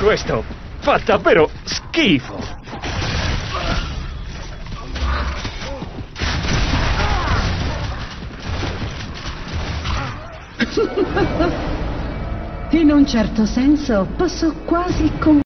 Questo fa davvero schifo. In un certo senso posso quasi